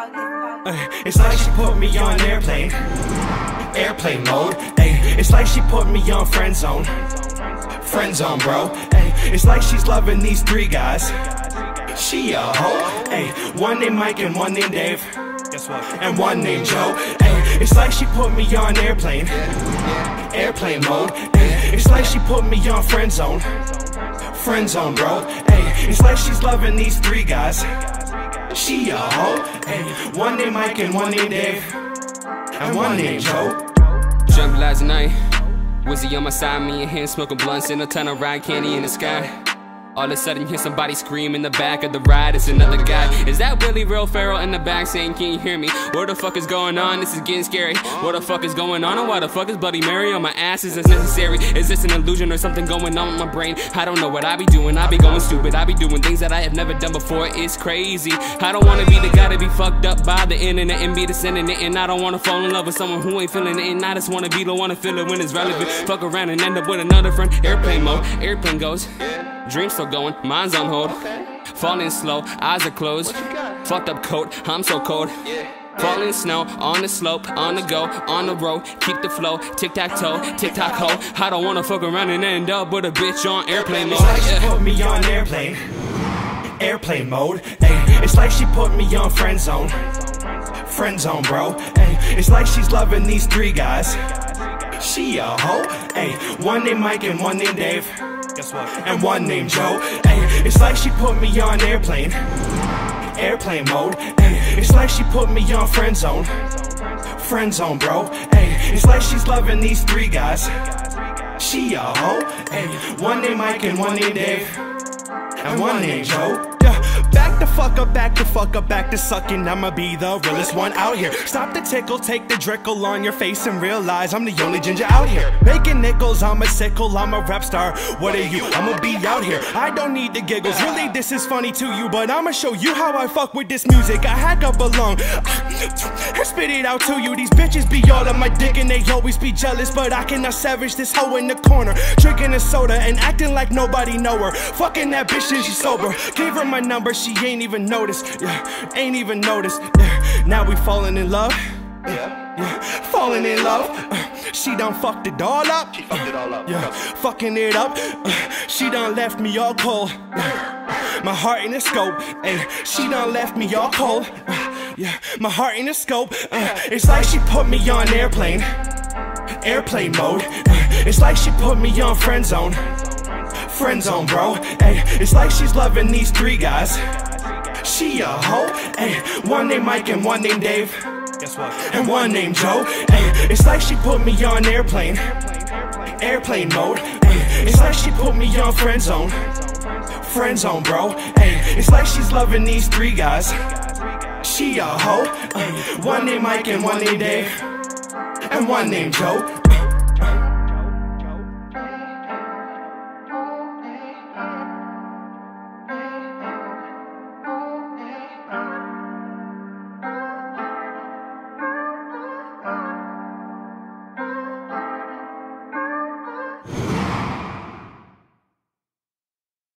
Ay, It's like she put me on airplane, airplane mode. Ay, It's like she put me on friend zone, friend zone, bro. Ay, It's like she's loving these three guys. She a hoe. Ay, One named Mike and one named Dave. And one named Joe. Ay, It's like she put me on airplane, airplane mode. Ay, It's like she put me on friend zone, friend zone, bro. Ay, It's like she's loving these three guys. She a hoe. Ay, One named Mike and one named Dave. And one named Joe. Drunk last night. Wizzy on my side, me and him smoking blunts in a ton of ride candy in the sky. All of a sudden, hear somebody scream in the back of the ride. It's another guy. Is that Willie Real Pharaoh in the back saying, Can you hear me? What the fuck is going on? This is getting scary. What the fuck is going on? And why the fuck is Bloody Mary on my ass? Is this necessary? Is this an illusion or something going on with my brain? I don't know what I be doing. I be going stupid. I be doing things that I have never done before. It's crazy. I don't wanna be the guy to be fucked up by the internet and be the sending it. And I don't wanna fall in love with someone who ain't feeling it. And I just wanna be the one to feel it when it's relevant. Fuck around and end up with another friend. Airplane mode. Airplane goes. Dreams still going, mine's on hold. Falling slow, eyes are closed. Fucked up coat, I'm so cold. Falling snow on the slope, on the go, on the road. Keep the flow, tic tac toe, tic tac hoe. I don't wanna fuck around and end up with a bitch on airplane mode. It's like she put me on airplane, airplane mode. Ay, It's like she put me on friend zone, friend zone, bro. Ay, It's like she's loving these three guys. She a hoe. Ay, One named Mike and one named Dave. And one named Joe. Ay, It's like she put me on airplane, airplane mode. Ay, It's like she put me on friend zone, friend zone, bro. Ay, It's like she's loving these three guys. She a hoe. Ay, One named Mike and one named Dave. And one named Joe. Yeah, fuck up, back to fuck up, back to sucking. I'ma be the realest one out here. Stop the tickle, take the drickle on your face and realize I'm the only ginger out here. Making nickels, I'm a sickle, I'm a rap star. What are you? I'ma be out here. I don't need the giggles. Really, this is funny to you, but I'ma show you how I fuck with this music. I hack up along. I spit it out to you. These bitches be all on my dick and they always be jealous, but I cannot savage this hoe in the corner. Drinking a soda and acting like nobody know her. Fucking that bitch and she sober. Gave her my number, she ain't even noticed. Yeah, ain't even noticed. Yeah, now we falling in love. Yeah, yeah, falling in love. Uh, she done fucked it all up. She fucked it all up. Yeah, fucking it up. Uh, she done left me all cold. My heart in the scope. Ay, she done left me all cold. Uh, yeah, my heart in the scope. Uh, it's like she put me on airplane, airplane mode. Uh, it's like she put me on friend zone, friend zone, bro. Ay, it's like she's loving these three guys. She a hoe. Ay, one named Mike and one named Dave. Guess what? And one named Joe. Ay, it's like she put me on airplane, airplane mode. Ay, it's like she put me on friend zone, friend zone, bro. Ay, it's like she's loving these three guys. She a hoe. Ay, one named Mike and one named Dave. And one named Joe.